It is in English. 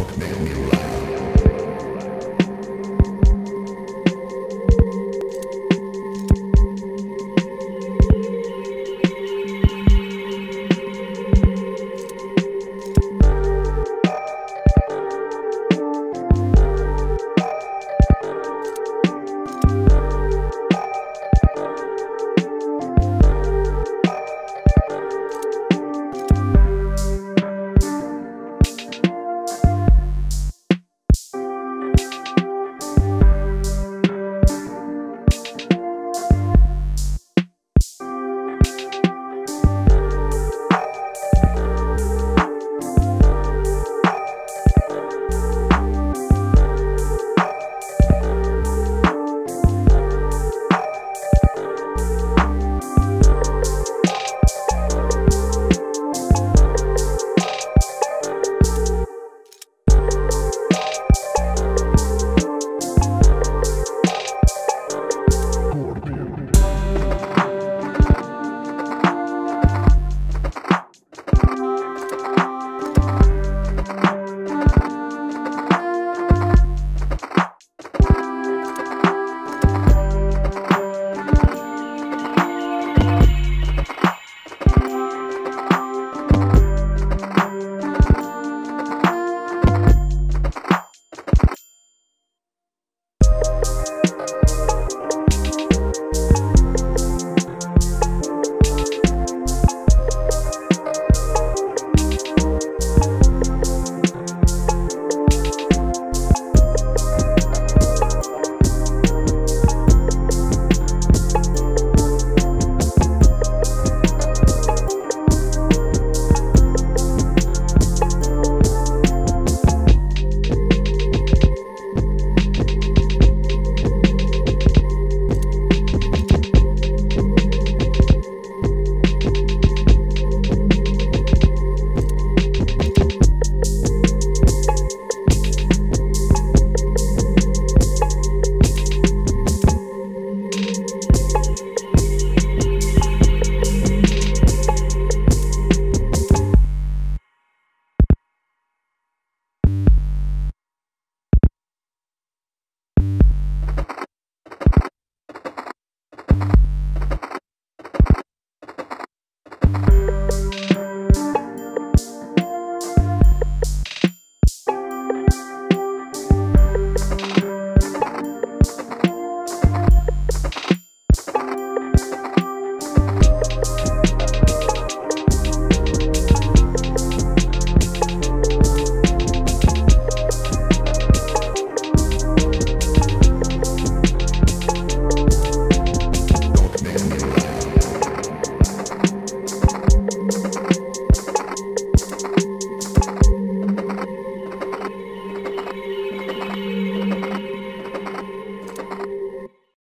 Don't make me laugh.